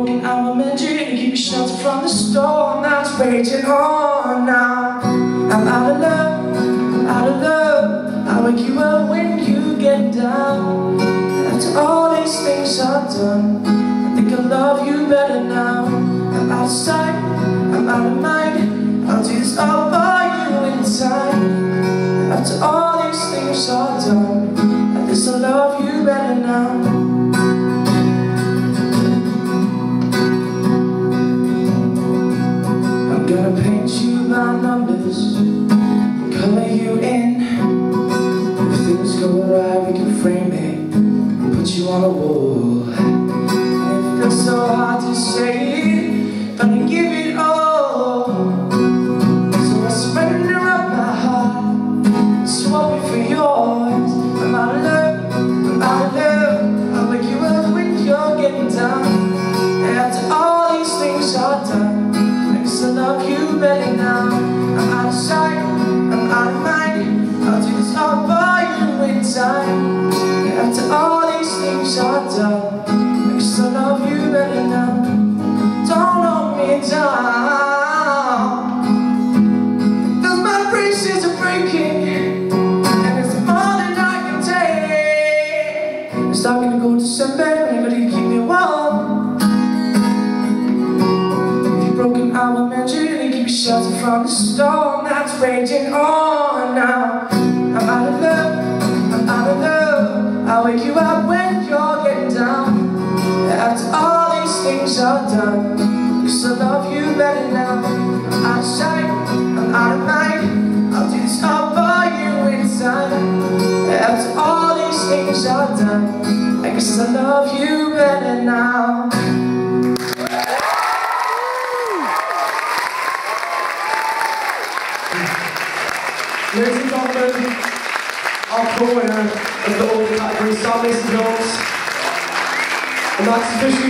I'm a man to keep you shelter from the storm that's raging on now. I'm out of love, I'm out of love. I wake you up when you get down. After all these things I've done, I think I love you better now. I'm out of sight, I'm out of mind. I'll do this all for you in time. After all these things I've done, Gonna paint you by numbers Color you in. If things go right we can frame it Put you on a wall. And it feels so hard to say love shelter from the storm that's raging on now. I'm out of love, I'm out of love. I'll wake you up when you're getting down. After all these things are done Cause I love you better now. I'm out of sight, I'm out of mind. I'll do this all for you inside After all these things are done I guess I love you better now Ladies and gentlemen, our co-winner of the Old Category Sam Mason-Jones, and that's officially